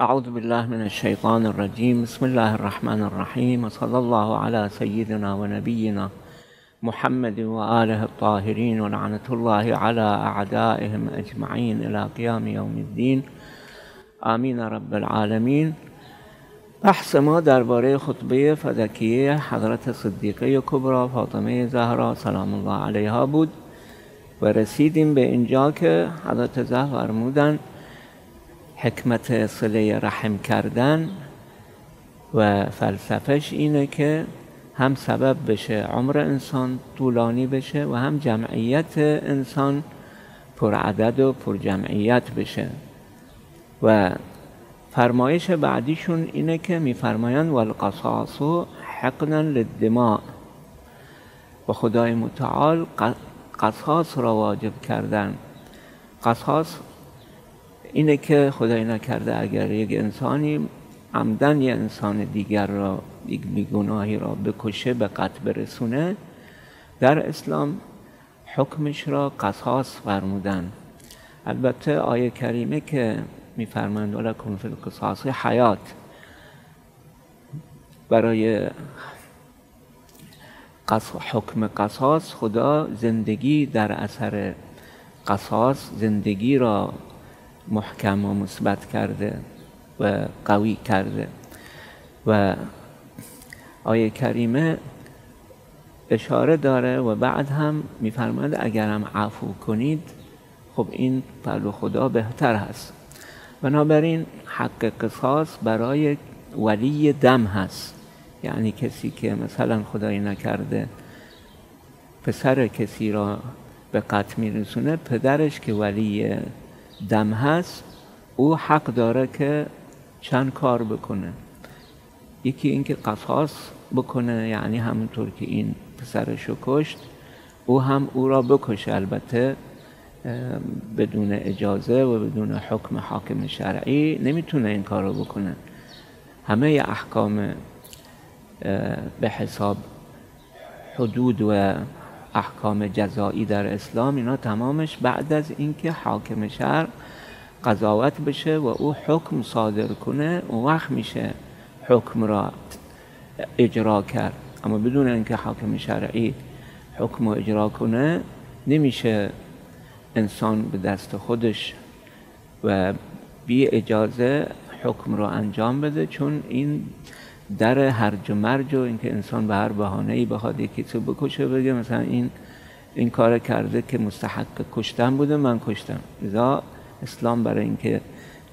أعوذ بالله من الشيطان الرجيم. بسم الله الرحمن الرحيم. وصلى الله على سيدنا ونبينا محمد وآله الطاهرين. ولعنة الله على أعدائهم أجمعين إلى قيام يوم الدين. آمين رب العالمين. بحث ما درباره خطبه فدکیه حضرت صدیقه کبرا فاطمه زهرا سلام الله علیها بود. و رسیدیم به اینجا که حضرت زهر فرمودند حکمت صله رحم کردن و فلسفش اینه که هم سبب بشه عمر انسان طولانی بشه و هم جمعیت انسان پرعدد و پر جمعیت بشه. و فرمایش بعدیشون اینه که میفرمایند والقصاص حقنا للدماء. و خدای متعال قصاص را واجب کردن. قصاص اینه که خدای نکرده اگر یک انسانی عمدن یه انسان دیگر را یک بیگناهی را بکشه به قتل برسونه در اسلام حکمش را قصاص فرمودن. البته آیه کریمه که میفرمند ولکم فی القصاص حیات. برای حکم قصاص خدا زندگی در اثر قصاص زندگی را محکم و مثبت کرده و قوی کرده. و آیه کریمه اشاره داره و بعد هم میفرماید اگرم عفو کنید خب این پلو خدا بهتر هست. بنابراین حق قصاص برای ولی دم هست. یعنی کسی که مثلا خدایی نکرده پسر کسی را به قتل میرسونه پدرش که ولی دم هست او حق داره که چند کار بکنه. یکی اینکه قصاص بکنه یعنی همونطور که این پسرشو کشت او هم او را بکشه. البته بدون اجازه و بدون حکم حاکم شرعی نمی‌تونه این کار رو بکنه. همه احکام به حساب حدود و احکام جزایی در اسلام اینا تمامش بعد از اینکه حاکم شهر قضاوت بشه و او حکم صادر کنه اون وقت میشه حکم را اجرا کرد. اما بدون اینکه حاکم شرعی حکم رو اجرا کنه نمیشه انسان به دست خودش و بی اجازه حکم رو انجام بده چون این در هرج و مرج و اینکه انسان به هر بهانه ای بخواد یکی تو بکشه بگه مثلا این این کار کرده که مستحق کشتن بوده من کشتم. لذا اسلام برای اینکه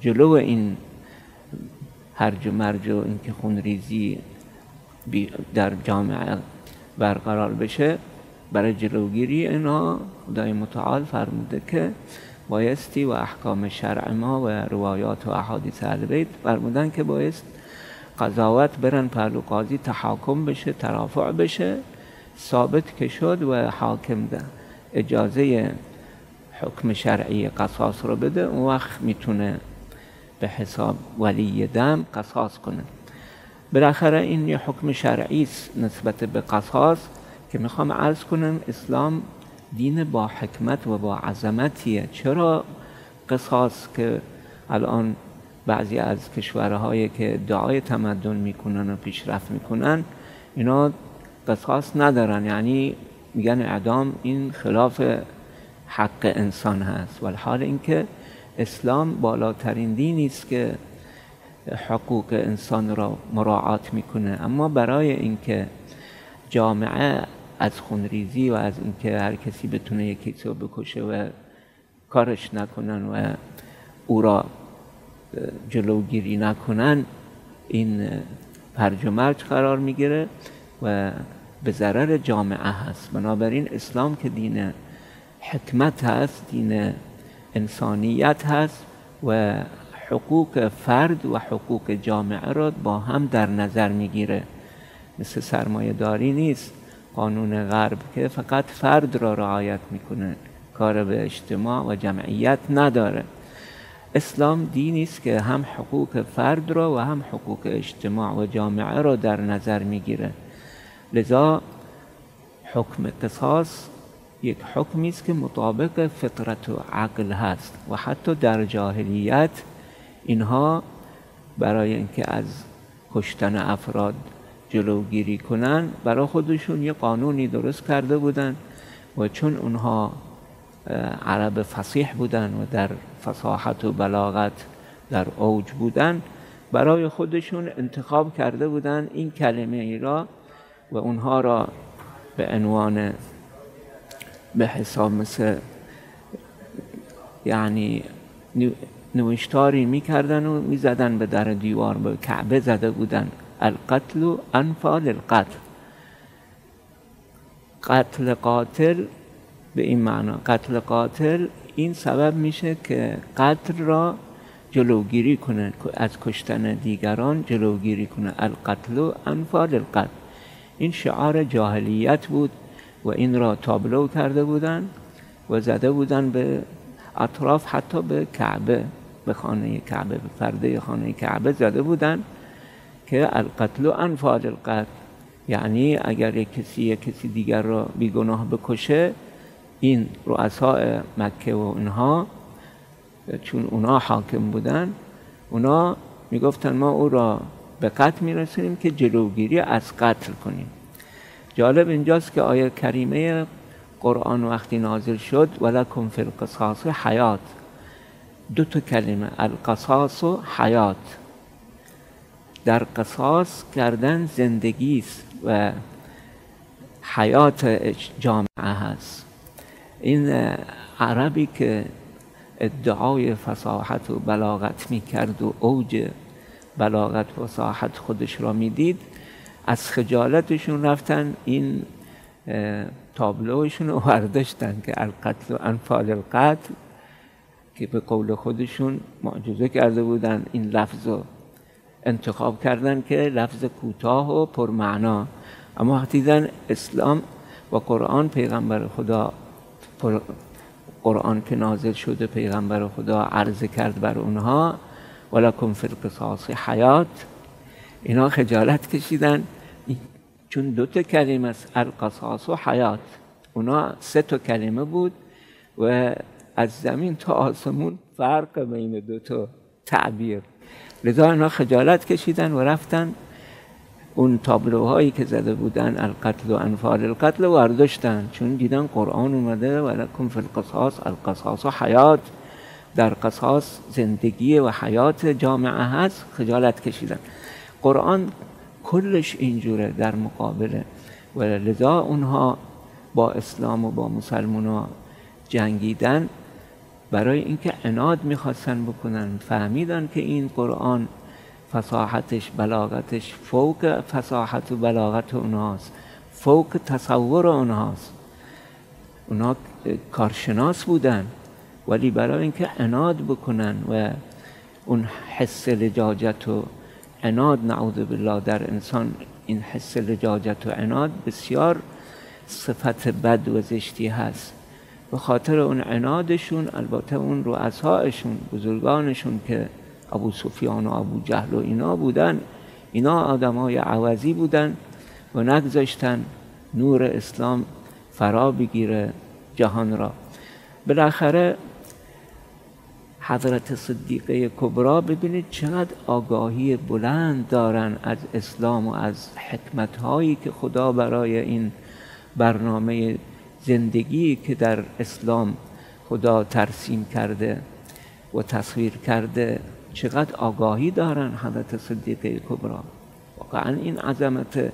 جلو این هرج و مرج و اینکه خونریزی در جامعه برقرار بشه برای جلوگیری اینا خدای متعال فرموده که بایستی و احکام شرع ما و روایات و احادیث اهل بیت فرمودن که بایست قضاوت برن پهلو قاضی تحاکم بشه ترافع بشه. ثابت که شد و حاکم ده. اجازه حکم شرعی قصاص رو بده اون وقت می‌تونه به حساب ولی دم قصاص کنه. بالاخره این یه حکم شرعی است نسبت به قصاص که می‌خوام عرض کنم اسلام دین با حکمت و با عظمتیه. چرا قصاص که الان بعضی از کشورهایی که دعای تمدن می‌کنن و پیشرفت می‌کنن اینا قصاص ندارن. یعنی میگن اعدام این خلاف حق انسان هست. ولی حال اینکه اسلام بالاترین دینی است که حقوق انسان را مراعات می‌کنه. اما برای اینکه جامعه از خونریزی و از اینکه هر کسی بتونه یکی رو بکشه و کارش نکنن و او را جلوگیری نکنن این پرج و مرج قرار می‌گیره و به ضرر جامعه هست. بنابراین اسلام که دین حکمت هست دین انسانیت هست و حقوق فرد و حقوق جامعه را با هم در نظر می‌گیره. مثل سرمایه داری نیست. قانون غرب که فقط فرد را رعایت می‌کنه. کار به اجتماع و جمعیت نداره. اسلام دینی است که هم حقوق فرد را و هم حقوق اجتماع و جامعه را در نظر می‌گیره. لذا حکم قصاص یک حکمی است که مطابق فطرت و عقل هست و حتی در جاهلیت اینها برای اینکه از کشتن افراد جلوگیری کنن برای خودشون یه قانونی درست کرده بودن و چون اونها عرب فصیح بودن و در فصاحت و بلاغت در اوج بودن. برای خودشون انتخاب کرده بودن این کلمه ای را و اونها را به عنوان به حساب مثل یعنی نوشتاری می‌کردن و می‌زدن به در دیوار به کعبه زده بودن. القتل و انفال القتل قتل قاتل به این معنا. قتل قاتل این سبب میشه که قتل را جلوگیری کنه از کشتن دیگران جلوگیری کنه. القتل و انفال القتل. این شعار جاهلیت بود و این را تابلو کرده بودن و زده بودن به اطراف حتی به کعبه به خانه کعبه به پرده خانه کعبه زده بودن که القتل و انفال القتل. یعنی اگر یک کسی یک کسی دیگر را بیگناه بکشه این رؤساء مکه و اینها چون اونا حاکم بودن اونا می‌گفتن ما او را به قتل میرسونیم که جلوگیری از قتل کنیم. جالب اینجاست که آیه کریمه قرآن وقتی نازل شد ولکم فی القصاص حیات. دو تا کلمه القصاص و حیات. در قصاص کردن زندگی است و حیات جامعه هست. این عربی که ادعای فصاحت و بلاغت می کرد و اوج بلاغت و فصاحت خودش را می‌دید از خجالتشون رفتن این تابلوشون رو برداشتن که القتل و انفال القتل که به قول خودشون معجزه کرده بودن این لفظ رو انتخاب کردن که لفظ کوتاه و پرمعنا. اما دیدن اسلام و قرآن پیغمبر خدا قرآن که نازل شده پیغمبر خدا عرض کرد بر اونها ولکم فی القصاص حیات. اینا خجالت کشیدن. چون دو تا کلمه است القصاص و حیات. اونا سه تا کلمه بود و از زمین تا آسمون فرق بین دو تا تعبیر. لذا اینا خجالت کشیدن و رفتن. اون تابلوهایی که زده بودن القتل و انفال القتل و ورداشتن چون دیدن قرآن اومده و لکم فی القصاص القصاص و حیات. در قصاص زندگی و حیات جامعه هست خجالت کشیدن. قرآن کلش اینجوره در مقابله و لذا اونها با اسلام و با مسلمان ها جنگیدن. برای اینکه عناد می‌خواستن بکنن. فهمیدن که این قرآن فصاحتش بلاغتش. فوق فصاحت و بلاغت اونهاست. فوق تصور اونهاست. اونا کارشناس بودن ولی برای اینکه عناد بکنن و اون حس لجاجت و عناد نعوذ بالله در انسان این حس لجاجت و عناد بسیار صفت بد و زشتی هست. به خاطر اون عنادشون البته اون رؤسایشون بزرگانشون که ابو سفیان و ابو جهل و اینا بودن. اینا آدم های عوضی بودن و نگذاشتن نور اسلام فرا بگیره جهان را. بالاخره حضرت صدیقه کبرا ببینید چقدر آگاهی بلند دارن از اسلام و از حکمت هایی که خدا برای این برنامه زندگی که در اسلام خدا ترسیم کرده و تصویر کرده چقدر آگاهی دارن حضرت صدیقه کبرا واقعا این عظمت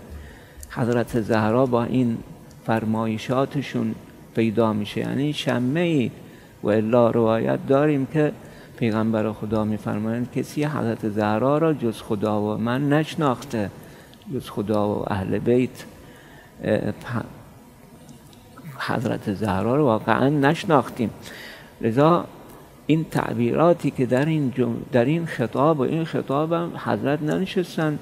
حضرت زهرا با این فرمایشاتشون پیدا میشه. یعنی شمه ای و الا روایت داریم که پیغمبر خدا میفرمایند کسی حضرت زهرا را جز خدا و من نشناخته جز خدا و اهل بیت حضرت زهرا رو واقعا نشناختیم. لذا این تعبیراتی که در این, در این خطاب و این خطاب هم حضرت ننشستن.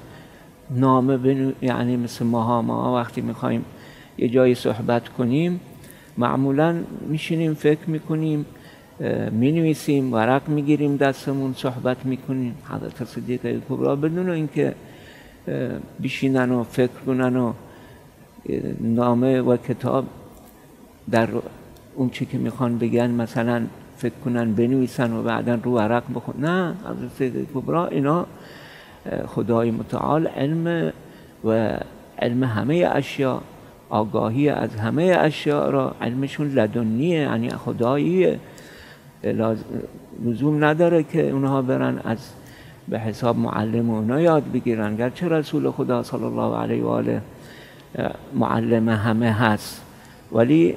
نامه بنو... یعنی مثل ماها ما وقتی می‌خوایم یه جایی صحبت کنیم معمولا میشینیم فکر می‌کنیم می نویسیم ورق می‌گیریم دستمون صحبت می‌کنیم. حضرت صدیقه کبرا بدون اینکه بشینن و فکر کنن و نامه و کتاب در اون چی که می‌خوان بگن مثلا فکر کنن بنویسن و بعدا رو ورق بخون. نه حضرت کبرا اینا خدای متعال علم و علم همه اشیا آگاهی از همه اشیا را علمشون لدنیه یعنی خداییه. لزوم نداره که اونها برن از به حساب معلم اونا یاد بگیرن. گرچه رسول خدا صلی الله علیه و آله معلم همه هست ولی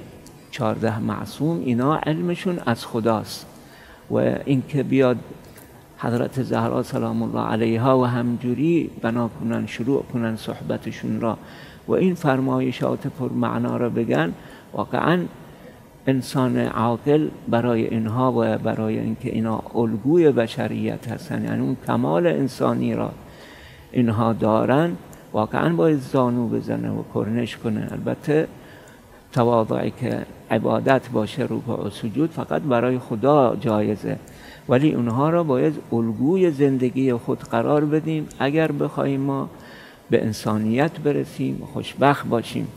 چارده معصوم اینا علمشون از خداست. و اینکه بیاد حضرت زهرا سلام الله علیها و همجوری بنا کنن شروع کنن صحبتشون را. و این فرمایشات پر معنا را بگن واقعا انسان عاقل برای اینها و برای اینکه اینا الگوی بشریت هستن. یعنی اون کمال انسانی را اینها دارن. واقعا باید زانو بزنه و کرنش کنه. البته تواضعی که عبادت باشه رکوع و سجود فقط برای خدا جایزه. ولی اونها را باید الگوی زندگی خود قرار بدیم. اگر بخوایم ما به انسانیت برسیم خوشبخت باشیم.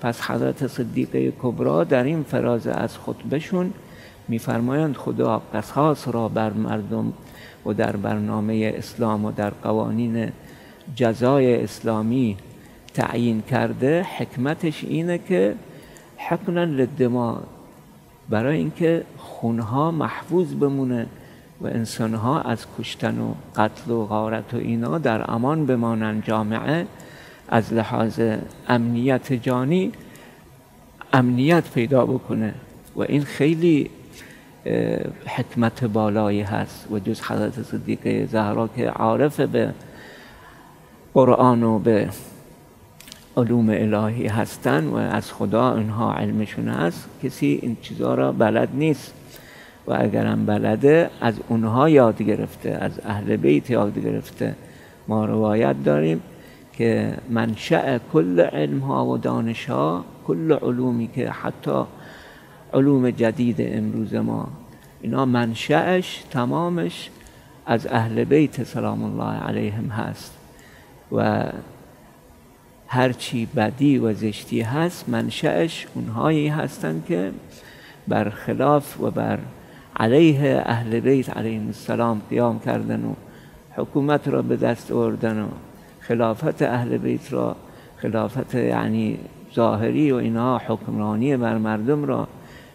پس حضرت صدیقه کبرا در این فراز از خطبهشون میفرمایند خدا قصاص را بر مردم و در برنامه اسلام و در قوانین جزای اسلامی تعیین کرده حکمتش اینه که حقنا للدماء. برای اینکه خونها محفوظ بمونه و انسانها از کشتن و قتل و غارت و اینا در امان بمانن جامعه از لحاظ امنیت جانی امنیت پیدا بکنه. و این خیلی حکمت بالایی هست. و جز حضرت صدیقه زهرا که عارف به قرآن و به علوم الهی هستن و از خدا اینها علمشون هست کسی این چیزها را بلد نیست. و اگرم بلده از اونها یاد گرفته از اهل بیت یاد گرفته. ما روایت داریم که منشأ کل علم ها و دانش ها کل علومی که حتی علوم جدید امروز ما. اینا منشأش تمامش از اهل بیت سلام الله علیهم هست. و هرچی بدی و زشتی هست منشأش اونهایی هستند که برخلاف و بر علیه اهل بیت علیهم السلام قیام کردن و حکومت را به دست آوردن و خلافت اهل بیت را خلافت یعنی ظاهری و اینها حکمرانی بر مردم را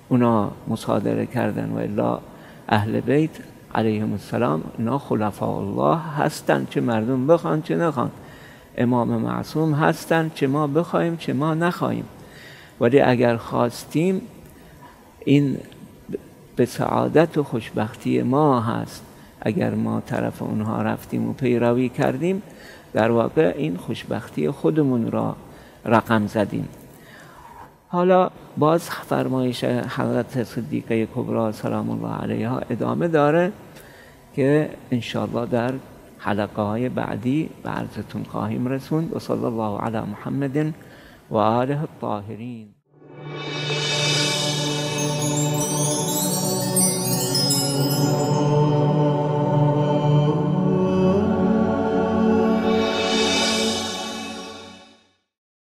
اونا مصادره کردن و الا اهل بیت علیهم السلام اینا خلفاء الله هستند چه مردم بخوان چه نخوان. امام معصوم هستند چه ما بخوایم چه ما نخواهیم. ولی اگر خواستیم این به سعادت و خوشبختی ما هست. اگر ما طرف اونها رفتیم و پیروی کردیم در واقع این خوشبختی خودمون را رقم زدیم. حالا باز فرمایش حضرت صدیقه کبرا سلام الله علیها ادامه داره که انشاءالله در حلقة بعدي خواهیم رسوند رسول وصلى الله على محمد وآله الطاهرين.